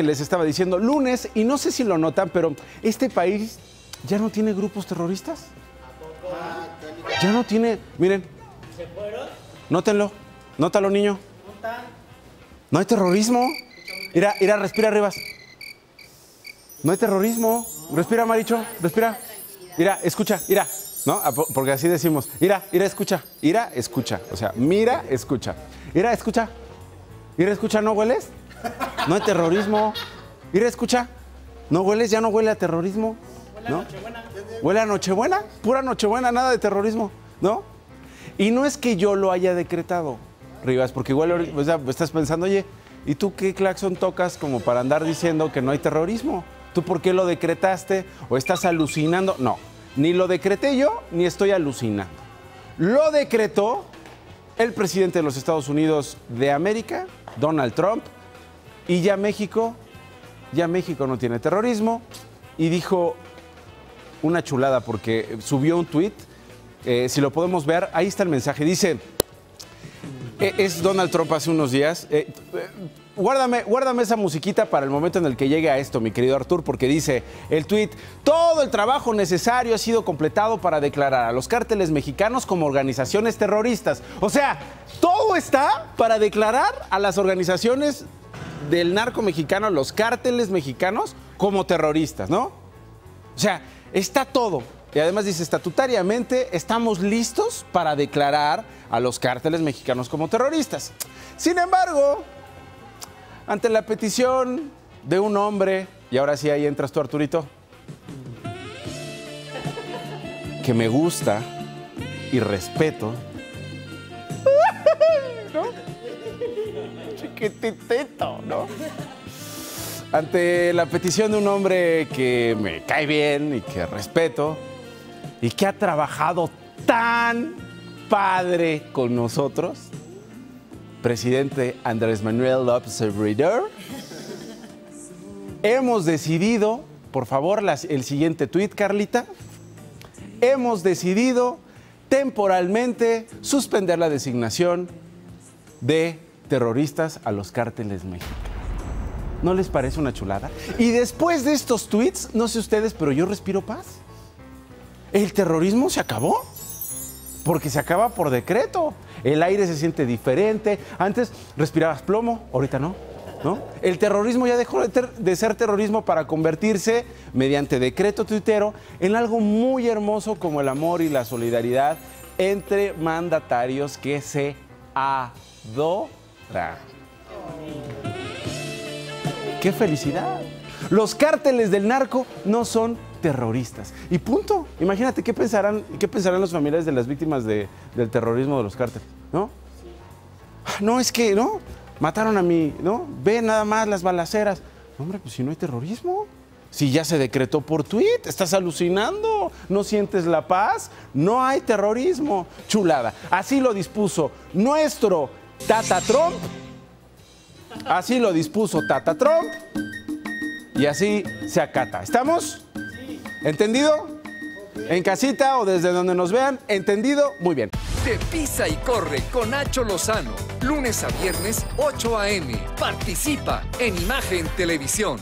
que les estaba diciendo, lunes, y no sé si lo notan, pero este país ya no tiene grupos terroristas. Ya no tiene, miren. ¿Se fueron? Nótenlo, nótalo, niño. No hay terrorismo. Mira, mira, respira, Rivas. No hay terrorismo. Respira, Maricho, respira. Mira, escucha, mira. ¿No? Ah, po- Porque así decimos. Mira, mira, escucha. Mira, escucha. O sea, mira, escucha. Mira, escucha. Mira, escucha, ¿no hueles? No hay terrorismo. Mira, escucha. ¿No hueles? Ya no huele a terrorismo. ¿No? Huele a Nochebuena. Pura Nochebuena, nada de terrorismo. ¿No? Y no es que yo lo haya decretado, Rivas, porque igual ahorita, o sea, estás pensando, oye, ¿y tú qué claxon tocas como para andar diciendo que no hay terrorismo? ¿Tú por qué lo decretaste o estás alucinando? No, ni lo decreté yo ni estoy alucinando. Lo decretó el presidente de los Estados Unidos de América, Donald Trump, y ya México, ya México no tiene terrorismo, y dijo una chulada porque subió un tweet, si lo podemos ver, ahí está el mensaje, dice, eh, es Donald Trump hace unos días, eh, eh, guárdame, guárdame esa musiquita para el momento en el que llegue a esto, mi querido Artur, porque dice el tweet, todo el trabajo necesario ha sido completado para declarar a los cárteles mexicanos como organizaciones terroristas. O sea, todo está para declarar a las organizaciones del narco mexicano, los cárteles mexicanos, como terroristas, ¿no? O sea, está todo. Y además dice, estatutariamente estamos listos para declarar a los cárteles mexicanos como terroristas. Sin embargo, ante la petición de un hombre, y ahora sí ahí entras tú, Arturito, que me gusta y respeto, ¿no? ante la petición de un hombre que me cae bien y que respeto y que ha trabajado tan padre con nosotros, presidente Andrés Manuel López Obrador, hemos decidido, por favor, el siguiente tuit, Carlita, hemos decidido temporalmente suspender la designación de terroristas a los cárteles mexicanos. ¿No les parece una chulada? Y después de estos tweets, no sé ustedes, pero yo respiro paz. El terrorismo se acabó. Porque se acaba por decreto. El aire se siente diferente. Antes respirabas plomo, ahorita no. ¿no? El terrorismo ya dejó de, de ser terrorismo para convertirse, mediante decreto tuitero, en algo muy hermoso como el amor y la solidaridad entre mandatarios que se adoran. ¡Qué felicidad! Los cárteles del narco no son terroristas. Y punto. Imagínate qué pensarán, qué pensarán los familiares de las víctimas de- del terrorismo de los cárteles, ¿no? No, es que, ¿no? Mataron a mi, ¿no? Ve nada más las balaceras. Hombre, pues si no hay terrorismo. Si ya se decretó por tuit, estás alucinando, no sientes la paz, no hay terrorismo. Chulada. Así lo dispuso nuestro Tata Trump Así lo dispuso Tata Trump y así se acata. ¿Estamos? ¿Entendido? En casita o desde donde nos vean, ¿entendido? Muy bien. De Pisa y Corre con Nacho Lozano. Lunes a viernes, 8 a.m. Participa en Imagen Televisión.